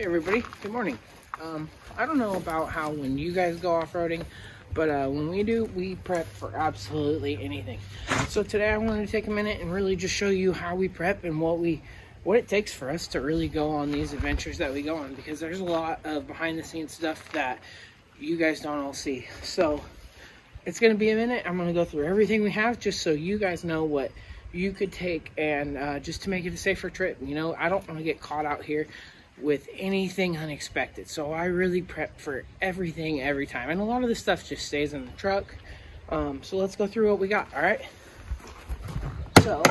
Hey everybody, good morning. Um, I don't know about how when you guys go off-roading, but uh, when we do, we prep for absolutely anything. So today I wanted to take a minute and really just show you how we prep and what we, what it takes for us to really go on these adventures that we go on because there's a lot of behind-the-scenes stuff that you guys don't all see. So it's to be a minute. I'm to go through everything we have just so you guys know what you could take and uh, just to make it a safer trip. You know, I don't want to get caught out here with anything unexpected. So I really prep for everything every time. And a lot of this stuff just stays in the truck. Um, so let's go through what we got, all right? So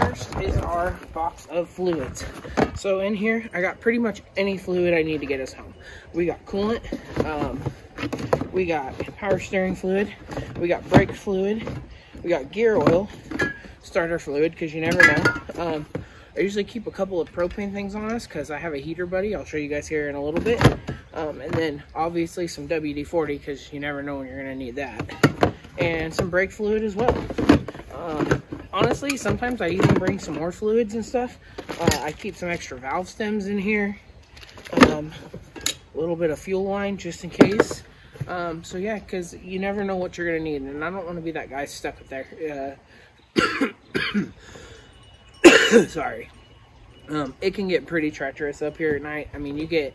first is our box of fluids. So in here, I got pretty much any fluid I need to get us home. We got coolant, um, we got power steering fluid, we got brake fluid, we got gear oil, starter fluid, because you never know. Um, I usually keep a couple of propane things on us because I have a heater buddy. I'll show you guys here in a little bit. Um, and then obviously some WD-40 because you never know when you're going to need that. And some brake fluid as well. Um, honestly, sometimes I even bring some more fluids and stuff. Uh, I keep some extra valve stems in here. Um, a little bit of fuel line just in case. Um, so yeah, because you never know what you're going to need. And I don't want to be that guy stuck up there. Uh, sorry. Um, it can get pretty treacherous up here at night. I mean, you get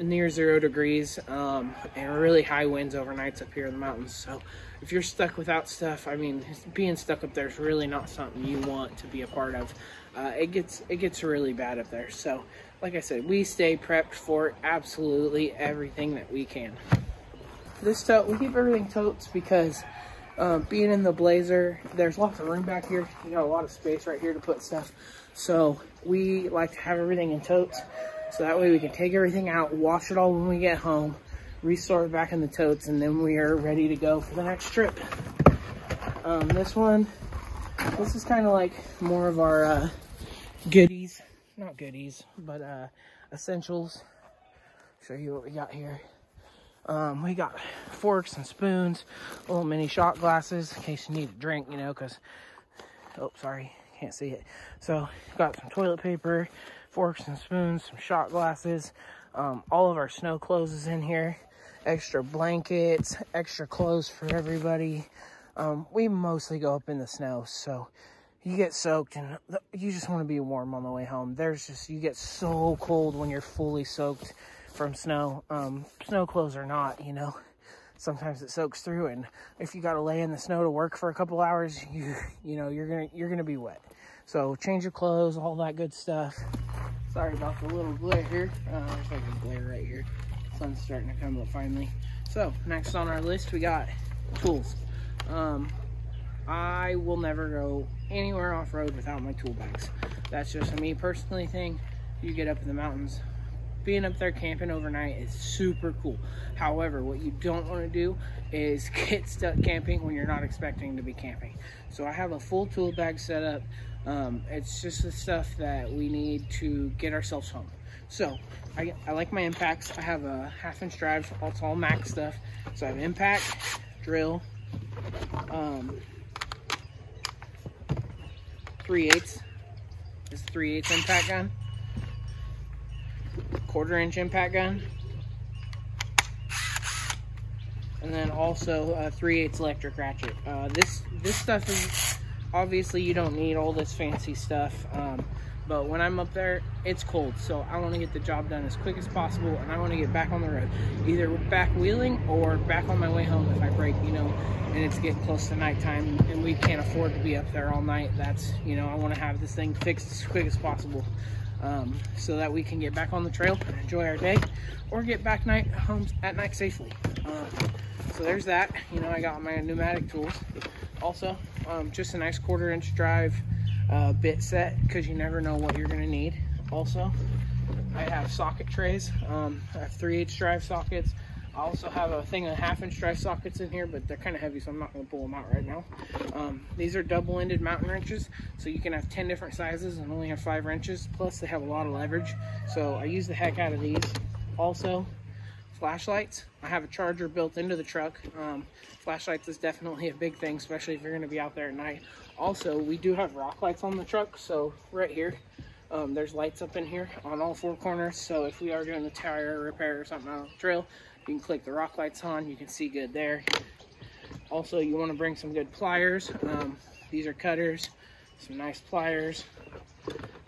near zero degrees um, and really high winds overnights up here in the mountains. So if you're stuck without stuff, I mean, being stuck up there is really not something you want to be a part of. Uh, it gets it gets really bad up there. So like I said, we stay prepped for absolutely everything that we can. This tote, we keep everything totes because um, being in the Blazer, there's lots of room back here. You got a lot of space right here to put stuff. So we like to have everything in totes. So that way we can take everything out, wash it all when we get home, restore it back in the totes, and then we are ready to go for the next trip. Um, this one, this is kind of like more of our uh, goodies. Not goodies, but uh, essentials. Show you what we got here. Um, we got forks and spoons, little mini shot glasses in case you need a drink, you know, because, oh, sorry, can't see it. So, got some toilet paper, forks and spoons, some shot glasses, um, all of our snow clothes is in here, extra blankets, extra clothes for everybody. Um, we mostly go up in the snow, so you get soaked and you just want to be warm on the way home. There's just, you get so cold when you're fully soaked from snow. Um, snow clothes or not, you know. Sometimes it soaks through, and if you got to lay in the snow to work for a couple hours, you you know you're gonna you're gonna be wet. So change your clothes, all that good stuff. Sorry about the little glare here. Uh, there's like a glare right here. Sun's starting to come up finally. So next on our list, we got tools. Um, I will never go anywhere off road without my tool bags. That's just a me personally thing. You get up in the mountains, being up there camping overnight is super cool. However, what you don't want to do is get stuck camping when you're not expecting to be camping. So I have a full tool bag set up. Um, it's just the stuff that we need to get ourselves home. So I, I like my impacts. I have a half inch drive, all tall max stuff. So I have impact, drill, um, 3 8 is 3 8 impact gun quarter inch impact gun. And then also a 3 8 electric ratchet. Uh, this, this stuff is, obviously you don't need all this fancy stuff. Um, but when I'm up there, it's cold. So I want to get the job done as quick as possible and I want to get back on the road. Either back wheeling or back on my way home if I break, you know, and it's getting close to nighttime and we can't afford to be up there all night. That's, you know, I want to have this thing fixed as quick as possible um, so that we can get back on the trail and enjoy our day or get back night home at night safely. Uh, so there's that. You know, I got my pneumatic tools. Also, um, just a nice quarter inch drive uh, bit set because you never know what you're going to need. Also, I have socket trays. Um, I have 3 8 drive sockets. I also have a thing of half inch drive sockets in here, but they're kind of heavy, so I'm not going to pull them out right now. Um, these are double-ended mountain wrenches, so you can have 10 different sizes and only have five wrenches. Plus, they have a lot of leverage, so I use the heck out of these. Also, flashlights. I have a charger built into the truck. Um, flashlights is definitely a big thing, especially if you're going to be out there at night. Also, we do have rock lights on the truck, so right here, Um, there's lights up in here on all four corners, so if we are doing a tire repair or something on the trail, you can click the rock lights on, you can see good there. Also, you want to bring some good pliers. Um, these are cutters, some nice pliers,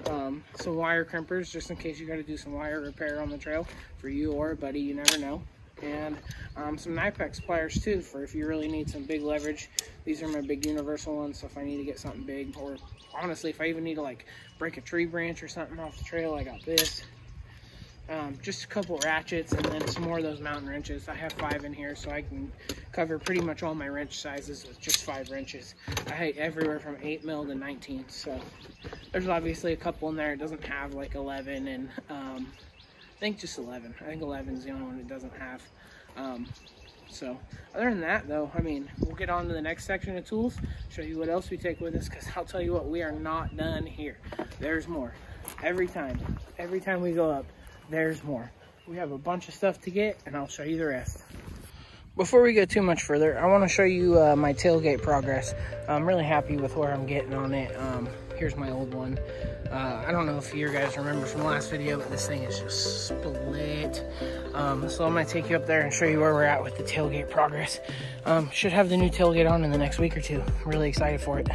um, some wire crimpers, just in case you got to do some wire repair on the trail for you or a buddy, you never know. And um, some Knipex pliers too, for if you really need some big leverage. These are my big universal ones, so if I need to get something big, or honestly, if I even need to like break a tree branch or something off the trail, I got this. Um, just a couple ratchets and then some more of those mountain wrenches. I have five in here so I can cover pretty much all my wrench sizes with just five wrenches. I hate everywhere from 8 mil to 19 so there's obviously a couple in there. It doesn't have like 11 and um, I think just 11. I think 11 is the only one it doesn't have. Um, so other than that though, I mean, we'll get on to the next section of tools, show you what else we take with us because I'll tell you what, we are not done here. There's more. Every time, every time we go up, there's more. We have a bunch of stuff to get and I'll show you the rest. Before we go too much further, I want to show you uh, my tailgate progress. I'm really happy with where I'm getting on it. Um, here's my old one. Uh, I don't know if you guys remember from the last video, but this thing is just split. Um, so I'm to take you up there and show you where we're at with the tailgate progress. Um, should have the new tailgate on in the next week or two. I'm really excited for it.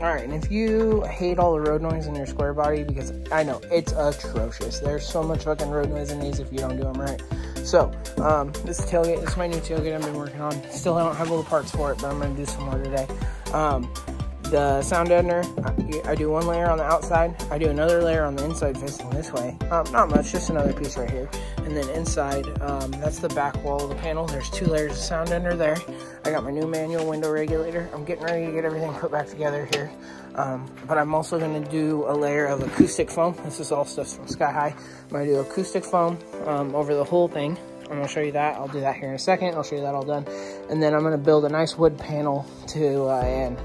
All right, and if you hate all the road noise in your square body, because I know it's atrocious. There's so much fucking road noise in these if you don't do them right. So, um, this tailgate, this is my new tailgate I've been working on. Still I don't have all the parts for it, but I'm gonna do some more today. Um, the sound deadener, I, do one layer on the outside, I do another layer on the inside facing this way. Um, not much, just another piece right here. And then inside, um, that's the back wall of the panel. There's two layers of sound deadener there. I got my new manual window regulator. I'm getting ready to get everything put back together here. Um, but I'm also gonna do a layer of acoustic foam. This is all stuff from Sky High. I'm gonna do acoustic foam um, over the whole thing. I'm gonna show you that. I'll do that here in a second. I'll show you that all done. And then I'm gonna build a nice wood panel to, uh, and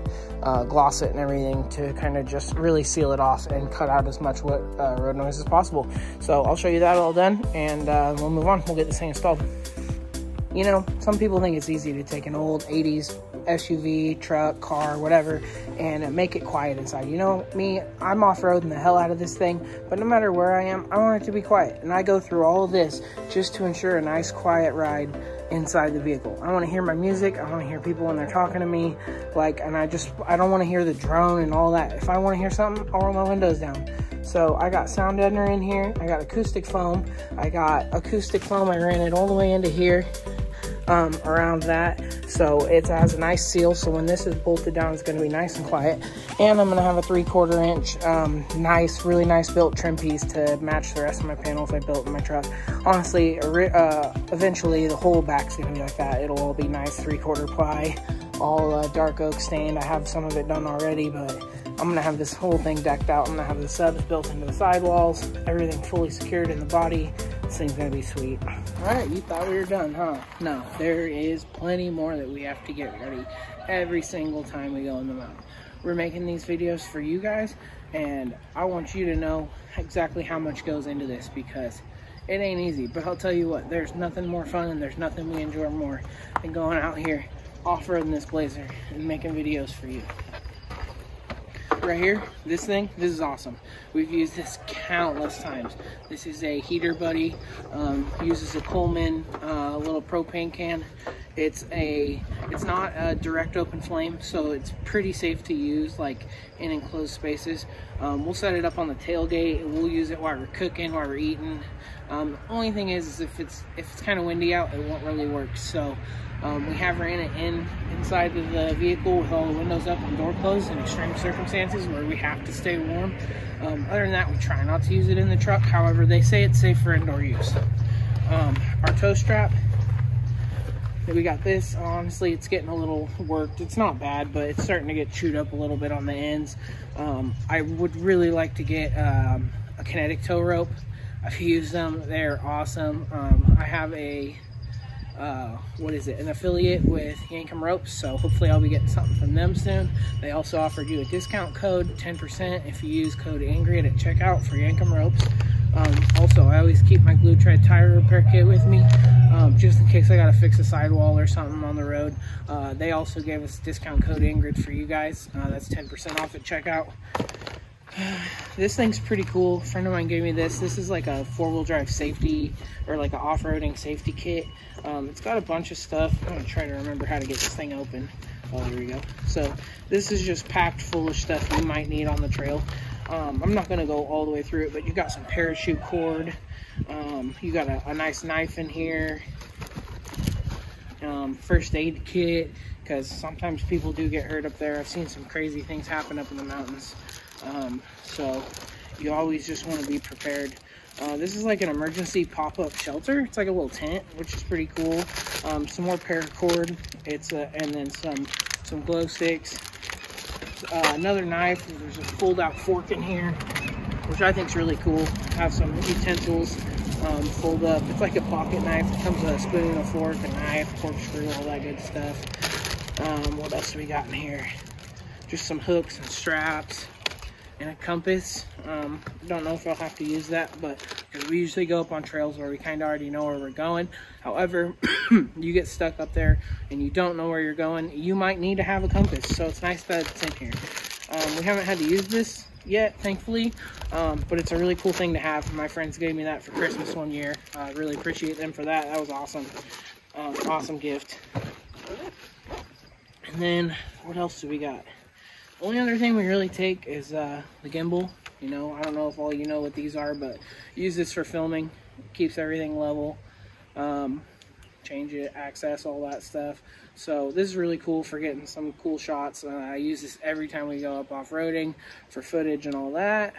uh, gloss it and everything to kind of just really seal it off and cut out as much what, uh, road noise as possible. So I'll show you that all done and uh, we'll move on. We'll get this thing installed. You know, some people think it's easy to take an old 80s SUV, truck, car, whatever, and make it quiet inside. You know, me, I'm off-roading the hell out of this thing, but no matter where I am, I want it to be quiet. And I go through all of this just to ensure a nice quiet ride inside the vehicle. I want to hear my music. I want to hear people when they're talking to me. Like, and I just, I don't want to hear the drone and all that. If I want to hear something, I'll roll my windows down. So I got sound deadener in here. I got acoustic foam. I got acoustic foam. I ran it all the way into here um, around that. So it has a nice seal. So when this is bolted down, it's going to be nice and quiet. And I'm going to have a three quarter inch, um, nice, really nice built trim piece to match the rest of my panels I built in my truck. Honestly, uh, eventually the whole back's going to be like that. It'll all be nice three quarter ply, all uh, dark oak stained. I have some of it done already, but I'm gonna have this whole thing decked out. I'm gonna have the subs built into the sidewalls, everything fully secured in the body. This thing's gonna be sweet. All right, you thought we were done, huh? No, there is plenty more that we have to get ready every single time we go in the mountain. We're making these videos for you guys, and I want you to know exactly how much goes into this because it ain't easy. But I'll tell you what, there's nothing more fun and there's nothing we enjoy more than going out here off-roading this Blazer and making videos for you right here, this thing, this is awesome. We've used this countless times. This is a heater buddy, um, uses a Coleman uh, little propane can. It's a, it's not a direct open flame, so it's pretty safe to use like in enclosed spaces. Um, we'll set it up on the tailgate and we'll use it while we're cooking, while we're eating. Um, the only thing is, is if it's if it's kind of windy out, it won't really work. So um, we have ran it in inside of the vehicle with all the windows up and door closed in extreme circumstances where we have to stay warm. Um, other than that, we try not to use it in the truck. However, they say it's safe for indoor use. Um, our tow strap, we got this. Honestly, it's getting a little worked. It's not bad, but it's starting to get chewed up a little bit on the ends. Um, I would really like to get um, a kinetic tow rope. I've used them. They're awesome. Um, I have a uh, what is it, an affiliate with Yankum Ropes, so hopefully I'll be getting something from them soon. They also offered you a discount code, 10% if you use code Ingrid at checkout for Yankum Ropes. Um, also, I always keep my glue tread tire repair kit with me, um, just in case I gotta fix a sidewall or something on the road. Uh, they also gave us discount code Ingrid for you guys. Uh, that's 10% off at checkout. this thing's pretty cool. A friend of mine gave me this. This is like a four-wheel drive safety or like an off-roading safety kit. Um, it's got a bunch of stuff. I'm gonna try to remember how to get this thing open. Oh, here we go. So this is just packed full of stuff you might need on the trail. Um, I'm not gonna go all the way through it, but you got some parachute cord. Um, you got a, a, nice knife in here. Um, first aid kit, because sometimes people do get hurt up there. I've seen some crazy things happen up in the mountains. Um, so you always just want to be prepared. Uh, this is like an emergency pop-up shelter. It's like a little tent, which is pretty cool. Um, some more paracord. It's a, and then some some glow sticks. Uh, another knife. There's a fold-out fork in here, which I think is really cool. Have some utensils um, fold up. It's like a pocket knife. It comes with a spoon, a fork, a knife, corkscrew, all that good stuff. Um, what else do we got in here? Just some hooks and straps and a compass. Um, don't know if I'll have to use that, but we usually go up on trails where we kind of already know where we're going. However, you get stuck up there and you don't know where you're going, you might need to have a compass. So it's nice that it's in here. Um, we haven't had to use this yet, thankfully, um, but it's a really cool thing to have. My friends gave me that for Christmas one year. I uh, really appreciate them for that. That was awesome. Um, awesome gift. And then what else do we got? Only other thing we really take is uh, the gimbal. You know, I don't know if all you know what these are, but use this for filming. Keeps everything level. Um, change it, access, all that stuff. So this is really cool for getting some cool shots. Uh, I use this every time we go up off-roading for footage and all that.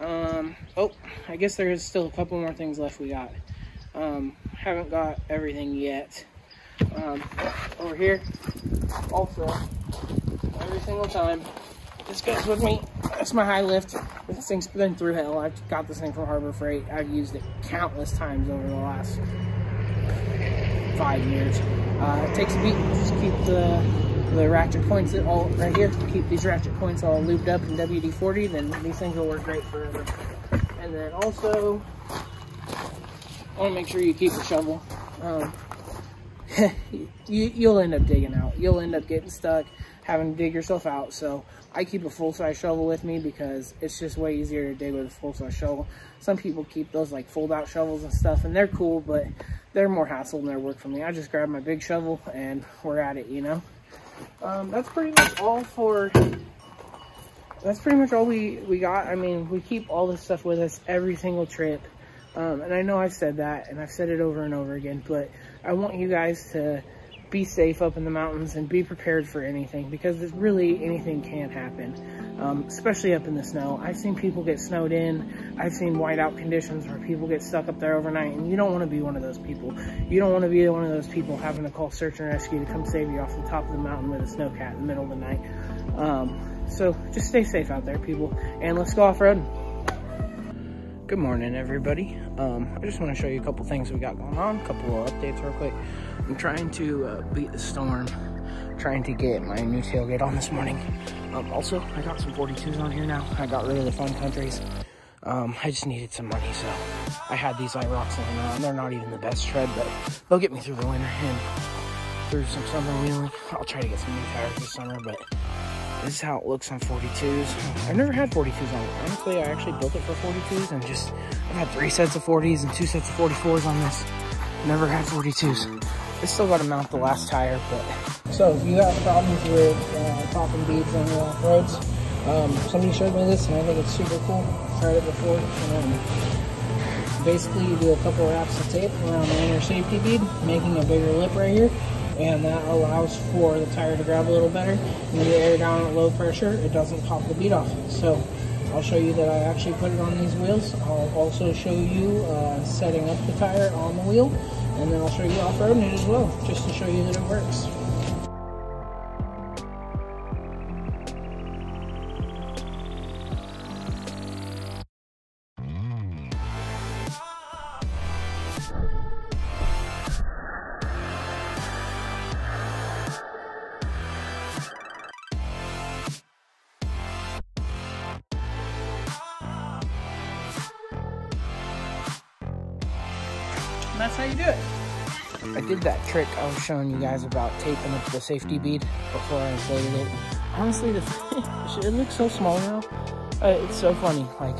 Um, oh, I guess there is still a couple more things left we got. Um, haven't got everything yet. Um, over here, also, every single time. This goes with me. That's my high lift. This thing's been through hell. I've got this thing from Harbor Freight. I've used it countless times over the last five years. Uh, it takes a beat. Just keep the the ratchet points all right here. Keep these ratchet points all lubed up in WD-40. Then these things will work great forever. And then also, I want to make sure you keep a shovel. Um, you, you'll end up digging out. You'll end up getting stuck having to dig yourself out. So I keep a full-size shovel with me because it's just way easier to dig with a full-size shovel. Some people keep those like fold-out shovels and stuff, and they're cool, but they're more hassle than they're work for me. I just grab my big shovel and we're at it, you know? Um, that's pretty much all for, that's pretty much all we, we got. I mean, we keep all this stuff with us every single trip. Um, and I know I've said that and I've said it over and over again, but I want you guys to be safe up in the mountains and be prepared for anything because really anything can happen, um, especially up in the snow. I've seen people get snowed in. I've seen whiteout conditions where people get stuck up there overnight and you don't want to be one of those people. You don't want to be one of those people having to call search and rescue to come save you off the top of the mountain with a snowcat in the middle of the night. Um, so just stay safe out there, people, and let's go off-roading. Good morning, everybody. Um, I just want to show you a couple things we got going on, a couple of updates real quick. I'm trying to uh, beat the storm, trying to get my new tailgate on this morning. Um, also, I got some 42s on here now. I got rid of the fun countries. Um, I just needed some money, so I had these IROKs laying around. They're not even the best tread, but they'll get me through the winter and through some summer wheeling. I'll try to get some new tires this summer, but this is how it looks on 42s. I've never had 42s on. Honestly, I actually built it for 42s and just, I've had three sets of 40s and two sets of 44s on this. Never had 42s. I still got to mount the last tire, but. So if you have problems with uh, popping beads on your off roads, um, somebody showed me this and I think it's super cool. Tried it before. Um, basically, you do a couple wraps of tape around the inner safety bead, making a bigger lip right here and that allows for the tire to grab a little better. When you air down at low pressure, it doesn't pop the bead off. So I'll show you that I actually put it on these wheels. I'll also show you uh, setting up the tire on the wheel, and then I'll show you off-roading it as well, just to show you that it works. That's how you do it. I did that trick I was showing you guys about taping up the safety bead before I inflated it. honestly, the it looks so small now. Uh, it's so funny. Like,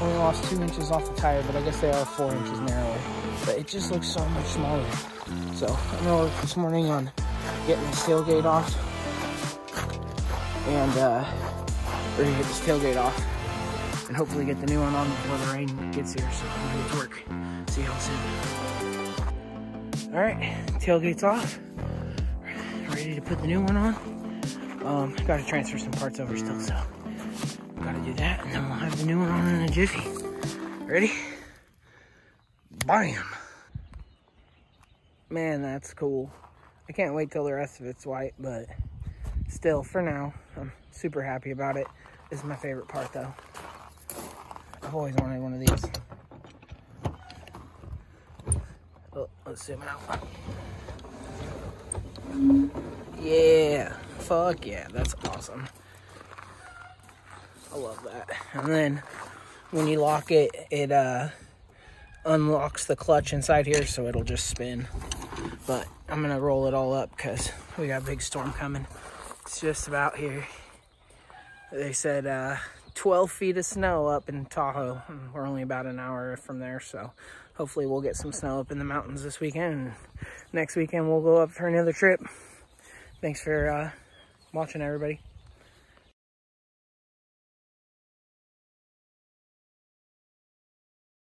only lost two inches off the tire, but I guess they are four inches narrower. But it just looks so much smaller. So I'm gonna work this morning on getting this tailgate off, and uh, we're gonna get this tailgate off, and hopefully get the new one on before the rain gets here. So I'm gonna get to work. See y'all soon. All right, tailgate's off. Ready to put the new one on. Um, gotta transfer some parts over still, so gotta do that, and then we'll have the new one on in a jiffy. Ready? Bam! Man, that's cool. I can't wait till the rest of it's white, but still, for now, I'm super happy about it. This is my favorite part, though. I've always wanted one of these. Oh, let's zoom out. Yeah, fuck yeah, that's awesome. I love that. And then when you lock it, it uh, unlocks the clutch inside here, so it'll just spin. But I'm gonna roll it all up because we got a big storm coming. It's just about here. They said uh, 12 feet of snow up in Tahoe. We're only about an hour from there, so hopefully we'll get some snow up in the mountains this weekend. Next weekend we'll go up for another trip. Thanks for uh, watching, everybody.